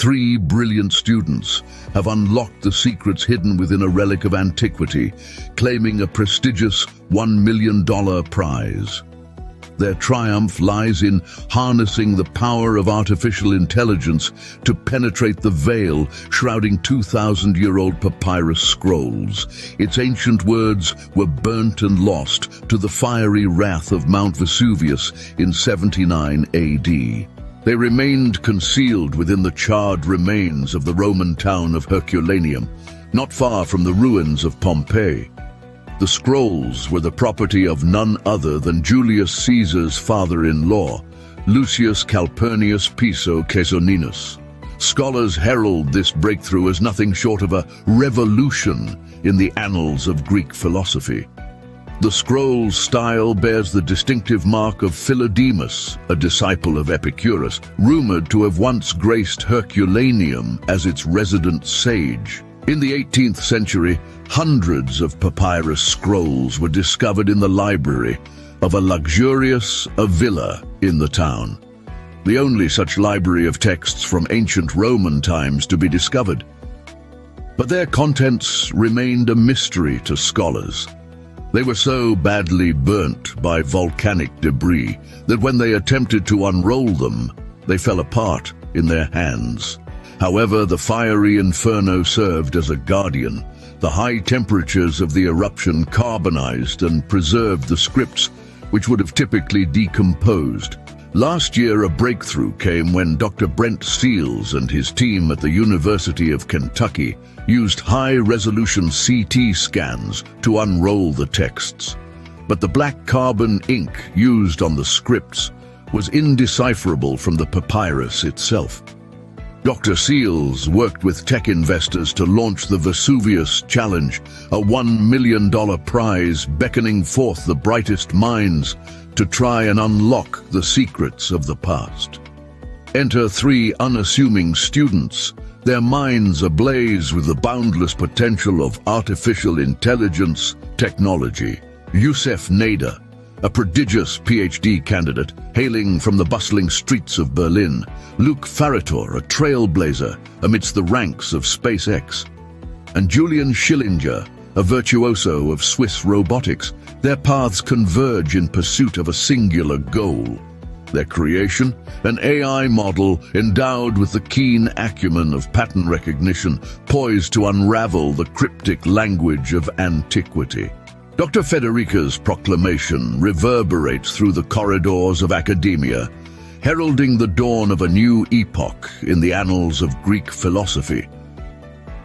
Three brilliant students have unlocked the secrets hidden within a relic of antiquity, claiming a prestigious $1 million prize. Their triumph lies in harnessing the power of artificial intelligence to penetrate the veil shrouding 2,000-year-old papyrus scrolls. Its ancient words were burnt and lost to the fiery wrath of Mount Vesuvius in 79 AD. They remained concealed within the charred remains of the Roman town of Herculaneum, not far from the ruins of Pompeii. The scrolls were the property of none other than Julius Caesar's father-in-law, Lucius Calpurnius Piso Caesoninus. Scholars herald this breakthrough as nothing short of a revolution in the annals of Greek philosophy. The scroll's style bears the distinctive mark of Philodemus, a disciple of Epicurus, rumored to have once graced Herculaneum as its resident sage. In the 18th century, hundreds of papyrus scrolls were discovered in the library of a luxurious a villa in the town. The only such library of texts from ancient Roman times to be discovered. But their contents remained a mystery to scholars. They were so badly burnt by volcanic debris that when they attempted to unroll them, they fell apart in their hands. However, the fiery inferno served as a guardian. The high temperatures of the eruption carbonized and preserved the scripts, which would have typically decomposed. Last year, a breakthrough came when Dr. Brent Seales and his team at the University of Kentucky used high-resolution CT scans to unroll the texts. But the black carbon ink used on the scripts was indecipherable from the papyrus itself. Dr. Seales worked with tech investors to launch the Vesuvius Challenge, a $1 million prize beckoning forth the brightest minds to try and unlock the secrets of the past. Enter three unassuming students, their minds ablaze with the boundless potential of artificial intelligence technology. Youssef Nader, a prodigious PhD candidate hailing from the bustling streets of Berlin, Luke Farritor, a trailblazer amidst the ranks of SpaceX, and Julian Schilliger, a virtuoso of Swiss robotics, their paths converge in pursuit of a singular goal. Their creation, an AI model endowed with the keen acumen of pattern recognition, poised to unravel the cryptic language of antiquity. Dr. Federica's proclamation reverberates through the corridors of academia, heralding the dawn of a new epoch in the annals of Greek philosophy.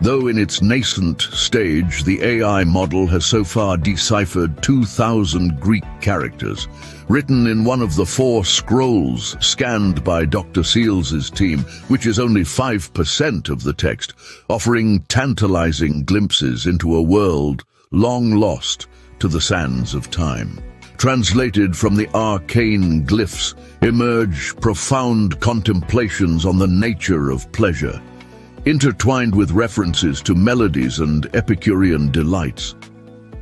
Though in its nascent stage, the AI model has so far deciphered 2,000 Greek characters, written in one of the four scrolls scanned by Dr. Seales's team, which is only 5% of the text, offering tantalizing glimpses into a world long lost to the sands of time. Translated from the arcane glyphs emerge profound contemplations on the nature of pleasure, intertwined with references to melodies and Epicurean delights.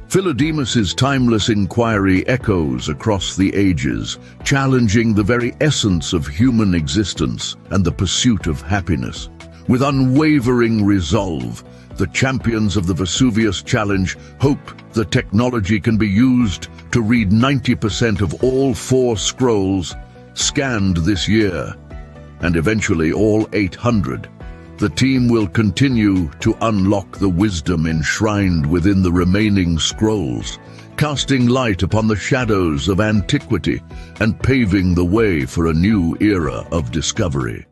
Philodemus's timeless inquiry echoes across the ages, challenging the very essence of human existence and the pursuit of happiness. With unwavering resolve, the champions of the Vesuvius Challenge hope the technology can be used to read 90% of all four scrolls scanned this year, and eventually all 800. The team will continue to unlock the wisdom enshrined within the remaining scrolls, casting light upon the shadows of antiquity and paving the way for a new era of discovery.